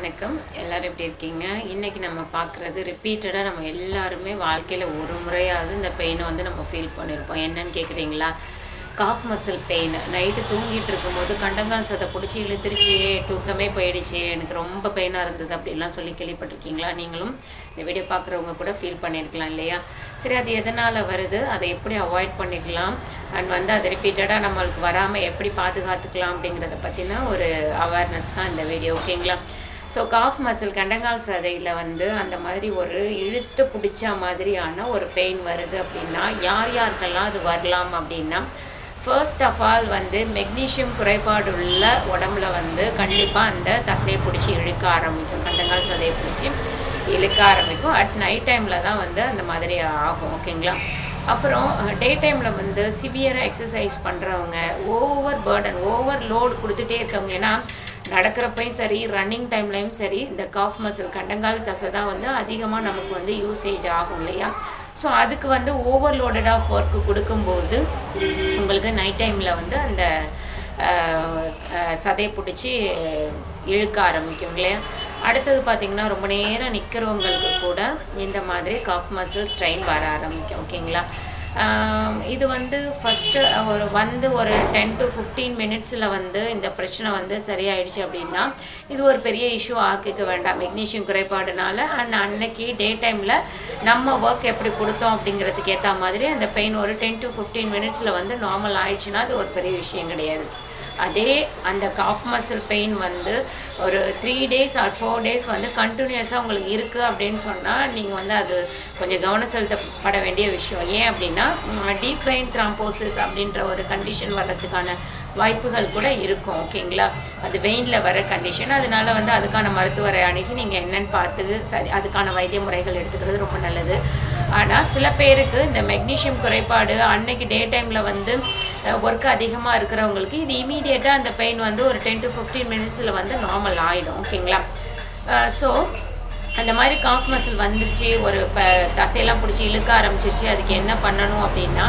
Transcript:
வணக்கம். எல்லோரும் எப்படி இருக்கீங்க? இன்றைக்கி நம்ம பார்க்குறது ரிப்பீட்டடாக நம்ம எல்லாருமே வாழ்க்கையில் ஒரு முறையாவது இந்த பெயினை வந்து நம்ம ஃபீல் பண்ணியிருப்போம் என்னன்னு கேட்குறீங்களா காஃப் மசில் பெயின் நைட்டு தூங்கிட்டு இருக்கும்போது கண்டங்கால் சதை பிடிச்சி இழுத்துருச்சு தூக்கமே போயிடுச்சு. எனக்கு ரொம்ப பெயினாக இருந்தது அப்படின்லாம் சொல்லி கேள்விப்பட்டிருக்கீங்களா? நீங்களும் இந்த வீடியோ பார்க்குறவங்க கூட ஃபீல் பண்ணியிருக்கலாம் இல்லையா? சரி அது எதனால் வருது? அதை எப்படி அவாய்ட் பண்ணிக்கலாம்? அண்ட் வந்து அது ரிப்பீட்டடாக நம்மளுக்கு வராமல் எப்படி பாதுகாத்துக்கலாம் அப்படிங்கிறத பற்றின ஒரு அவேர்னஸ் தான் இந்த வீடியோ ஓகேங்களா ஸோ காஃப் மசில் கண்டங்கால் சதையில் வந்து அந்த மாதிரி ஒரு இழுத்து பிடிச்ச மாதிரியான ஒரு பெயின் வருது அப்படின்னா யார் யாருக்கெல்லாம் அது வரலாம் அப்படின்னா ஃபர்ஸ்ட் ஆஃப் ஆல் வந்து மெக்னீஷியம் குறைபாடு உள்ள உடம்புல வந்து கண்டிப்பாக அந்த தசையை பிடிச்சி இழுக்க ஆரம்பிக்கும். கண்டங்கால் சதையை பிடிச்சி இழுக்க ஆரம்பிக்கும். அட் நைட் டைமில் தான் வந்து அந்த மாதிரி ஆகும் ஓகேங்களா அப்புறம் டே டைமில் வந்து சிவியராக எக்ஸசைஸ் பண்ணுறவங்க ஓவர் பேர்டன் ஓவர் லோடு கொடுத்துட்டே இருக்கவங்க ஏன்னா நடக்கிறப்பையும் சரி ரன்னிங் டைம்லையும் சரி இந்த காஃப் மசில் கண்டங்கால் தசை தான் வந்து அதிகமாக நமக்கு வந்து யூசேஜ் ஆகும் இல்லையா? ஸோ அதுக்கு வந்து ஓவர்லோடட் ஆஃப் ஒர்க்கு கொடுக்கும்போது உங்களுக்கு நைட் டைமில் வந்து அந்த சதையை பிடிச்சி இழுக்க ஆரம்பிக்கும் இல்லையா? அடுத்தது பார்த்திங்கன்னா ரொம்ப நேரம் நிற்கிறவங்களுக்கு கூட இந்த மாதிரி காஃப் மசில் ஸ்ட்ரெயின் வர ஆரம்பிக்கும் ஓகேங்களா இது வந்து ஃபஸ்ட்டு ஒரு வந்து ஒரு டென் டு ஃபிஃப்டீன் மினிட்ஸில் வந்து இந்த பிரச்சனை வந்து சரியாயிடுச்சு அப்படின்னா இது ஒரு பெரிய இஷ்யூ ஆக்கிக்க வேண்டாம். மெக்னீஷியம் குறைபாடுனால அண்ட் அன்னைக்கு டே டைமில் நம்ம ஒர்க் எப்படி கொடுத்தோம் அப்படிங்கிறதுக்கு ஏற்ற மாதிரி அந்த பெயின் ஒரு டென் டு ஃபிஃப்டீன் மினிட்ஸில் வந்து நார்மல் ஆயிடுச்சுன்னா அது ஒரு பெரிய விஷயம் கிடையாது. அதே அந்த காஃப் மசில் பெயின் வந்து ஒரு three days or four days வந்து கண்டினியூஸாக உங்களுக்கு இருக்குது அப்படின்னு சொன்னால் நீங்கள் வந்து அது கொஞ்சம் கவனம் செலுத்தப்பட வேண்டிய விஷயம். ஏன் அப்படின்னா டீப் பெயின் த்ராம்போசிஸ் அப்படின்ற ஒரு கண்டிஷன் வர்றதுக்கான வாய்ப்புகள் கூட இருக்கும் ஓகேங்களா அது வெயினில் வர கண்டிஷன் அதனால வந்து அதுக்கான மருத்துவரை அணுகி நீங்கள் என்னென்னு பார்த்து சரி அதுக்கான வைத்திய முறைகள் எடுத்துக்கிறது ரொம்ப நல்லது. ஆனால் சில பேருக்கு இந்த மெக்னீஷியம் குறைபாடு அன்னைக்கு டே டைமில் வந்து ஒர்க் அதிகமாக இருக்கிறவங்களுக்கு இது இமீடியட்டாக அந்த பெயின் வந்து ஒரு டென் டு ஃபிஃப்டீன் மினிட்ஸில் வந்து நார்மல் ஆகிடும் ஓகேங்களா ஸோ அந்த மாதிரி காஃப் மசில் வந்துருச்சு ஒரு இப்போ தசையெல்லாம் பிடிச்சி இழுக்க ஆரம்பிச்சிருச்சு அதுக்கு என்ன பண்ணணும் அப்படின்னா